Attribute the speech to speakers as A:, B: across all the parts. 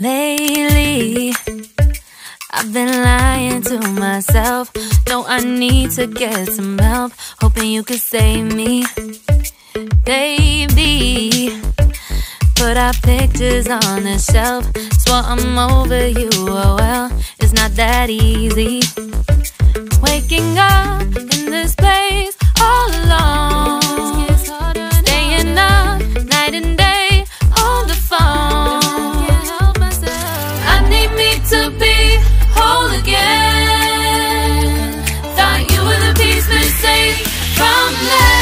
A: Lately, I've been lying to myself. No, I need to get some help. Hoping you could save me, baby. Put our pictures on the shelf. Swore I'm over you. Oh well, it's not that easy. Waking up in this place all alone. Staying up night and day on the phone. I need me to be whole again. Thought you were the piece missing from last.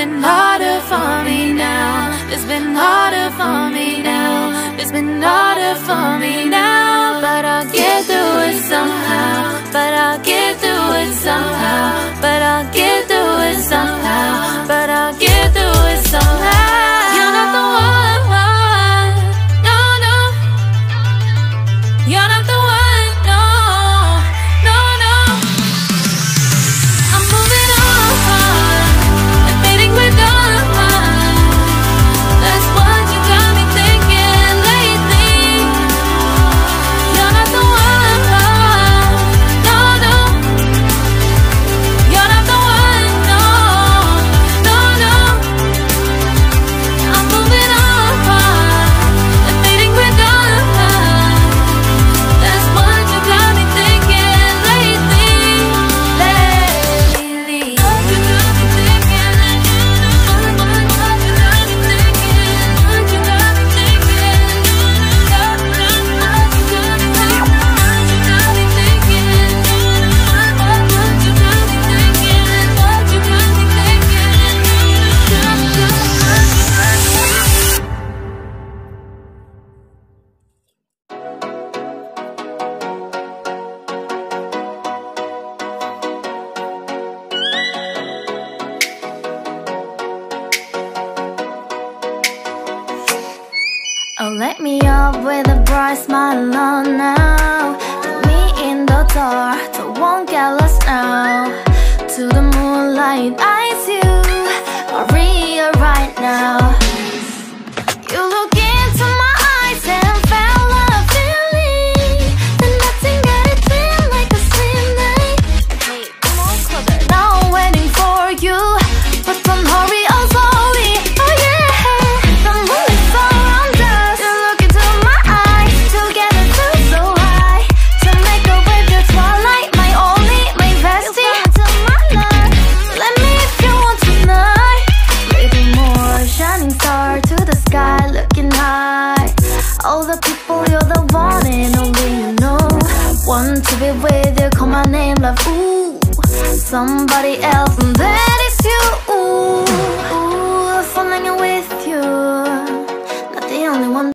A: Been harder for me now. It's been harder for me now. It's been harder for me now. But I'll get through it somehow. But I'll get through it somehow. But I'll get through it somehow. But I'll get through it somehow.
B: Let me up with a bright smile oh on now. Put me in the dark, star to the sky, looking high. All the people, you're the one and only you know. Want to be with you, call my name, love. Ooh, somebody else, and that is you. Ooh, ooh, falling with.